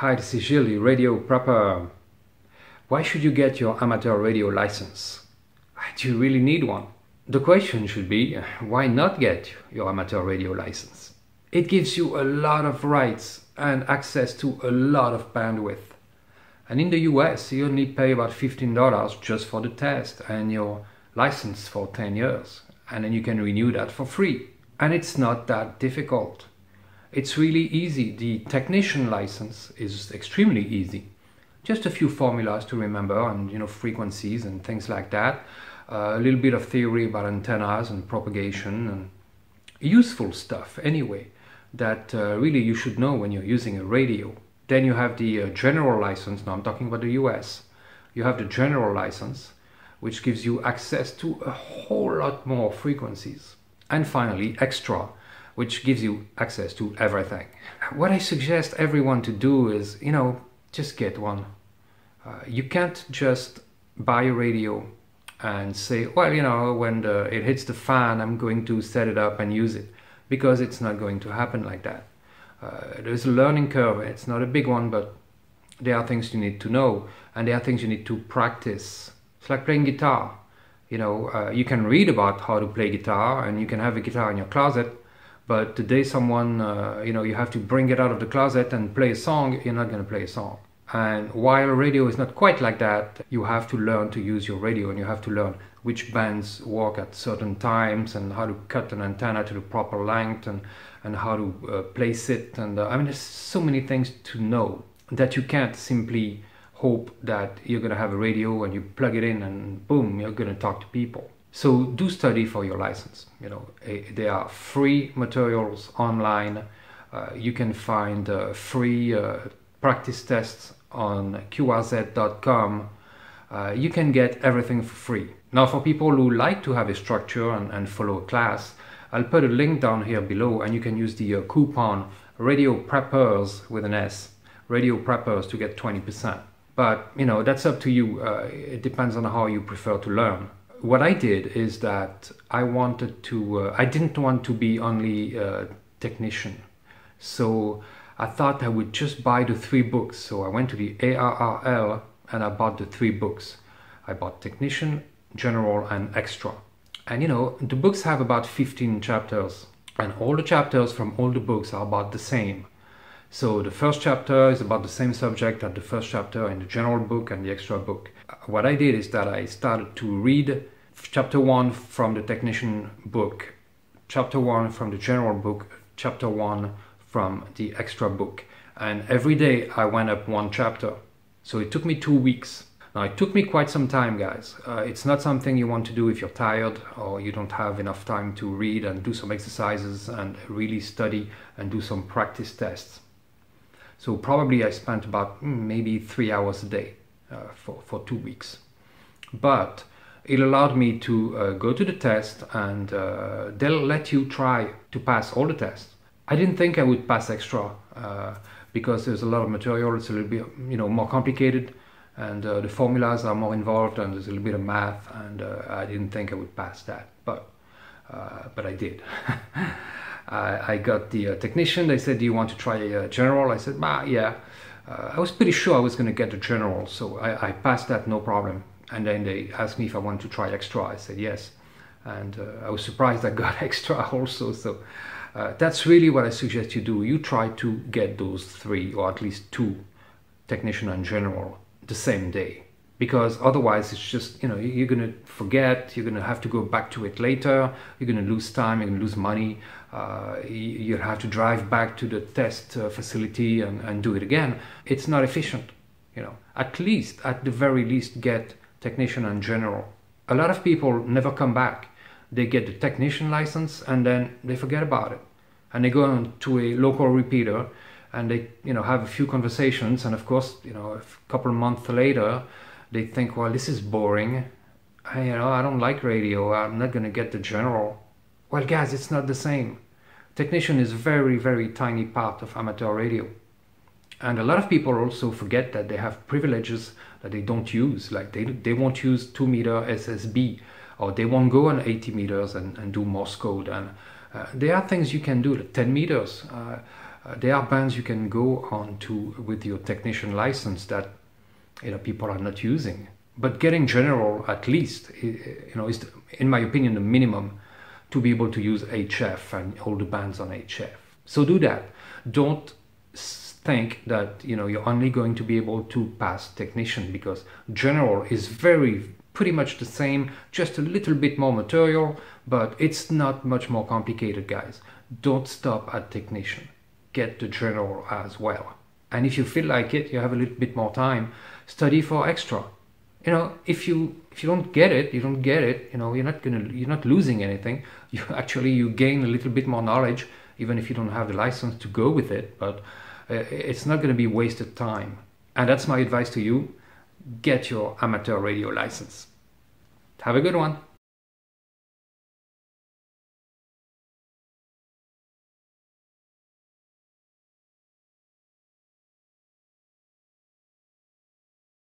Hi, this is Gilles, Radio Prepper. Why should you get your amateur radio license? Do you really need one? The question should be, why not get your amateur radio license? It gives you a lot of rights and access to a lot of bandwidth. And in the US, you only pay about $15 just for the test and your license for 10 years. And then you can renew that for free. And it's not that difficult. It's really easy. The technician license is extremely easy. Just a few formulas to remember and you know frequencies and things like that. Uh, a little bit of theory about antennas and propagation and useful stuff anyway that uh, really you should know when you're using a radio. Then you have the uh, general license. Now I'm talking about the US. You have the general license, which gives you access to a whole lot more frequencies. And finally, extra, which gives you access to everything. What I suggest everyone to do is, you know, just get one. Uh, you can't just buy a radio and say, well, you know, when the, it hits the fan, I'm going to set it up and use it, because it's not going to happen like that. Uh, there's a learning curve. It's not a big one, but there are things you need to know, and there are things you need to practice. It's like playing guitar. You know, uh, you can read about how to play guitar, and you can have a guitar in your closet, but the day someone, uh, you know, you have to bring it out of the closet and play a song, you're not going to play a song. And while radio is not quite like that, you have to learn to use your radio and you have to learn which bands work at certain times and how to cut an antenna to the proper length and, and how to uh, place it. And uh, I mean, there's so many things to know that you can't simply hope that you're going to have a radio and you plug it in and boom, you're going to talk to people. So do study for your license. You know, eh, there are free materials online. Uh, you can find uh, free uh, practice tests on qrz.com. Uh, you can get everything for free. Now, for people who like to have a structure and, and follow a class, I'll put a link down here below and you can use the uh, coupon Radio Preppers with an S, Radio Preppers to get 20%. But, you know, that's up to you. Uh, it depends on how you prefer to learn what I did is that I wanted to, uh, I didn't want to be only a technician. So I thought I would just buy the three books. So I went to the ARRL and I bought the three books. I bought Technician, General, and Extra. And you know, the books have about 15 chapters, and all the chapters from all the books are about the same. So the first chapter is about the same subject as the first chapter in the general book and the extra book. What I did is that I started to read chapter one from the technician book, chapter one from the general book, chapter one from the extra book. And every day I went up one chapter. So it took me two weeks. Now it took me quite some time, guys. Uh, it's not something you want to do if you're tired or you don't have enough time to read and do some exercises and really study and do some practice tests. So probably I spent about mm, maybe three hours a day uh, for, for two weeks. But it allowed me to uh, go to the test and uh, they'll let you try to pass all the tests. I didn't think I would pass extra uh, because there's a lot of material, it's a little bit you know more complicated and uh, the formulas are more involved and there's a little bit of math and uh, I didn't think I would pass that, but, but I did. I, I got the uh, technician. They said, "Do you want to try a general?" I said, "Bah, yeah." Uh, I was pretty sure I was going to get the general, so I, I, passed that no problem. And then they asked me if I wanted to try extra. I said yes, and uh, I was surprised I got extra also. So uh, that's really what I suggest you do. You try to get those three, or at least two, technician and general, the same day because otherwise it's just you know you're to forget you're to have to go back to it later you're to lose time you're to lose money uh, you have to drive back to the test uh, facility and, and do it again. It's not efficient you know. At least at the very least get technician and general. A lot of people never come back. They get the technician license and then they forget about it. And they go on to a local repeater and they you know have a few conversations and of course you know a couple of months later they think, well, this is boring. I, you know, I don't like radio. I'm not going to get the general. Well, guys, it's not the same. Technician is very, very tiny part of amateur radio. And a lot of people also forget that they have privileges that they don't use. Like they, they won't use 2 meter SSB or they won't go on 80 meters and, and do Morse code. And uh, there are things you can do, like 10 meters. Uh, uh, there are bands you can go on to with your technician license that you know people are not using. But getting general at least, you know, is in my opinion the minimum to be able to use HF and all the bands on HF. So do that. Don't think that you know you're only going to be able to pass technician because general is very pretty much the same, just a little bit more material, but it's not much more complicated, guys. Don't stop at technician. Get the general as well. And if you feel like it, you have a little bit more time, study for extra. You know, if you if you don't get it, you don't get it. You know, you're not gonna you're not losing anything. You actually you gain a little bit more knowledge, even if you don't have the license to go with it. But uh, it's not gonna be wasted time. And that's my advice to you get your amateur radio license. Have a good one.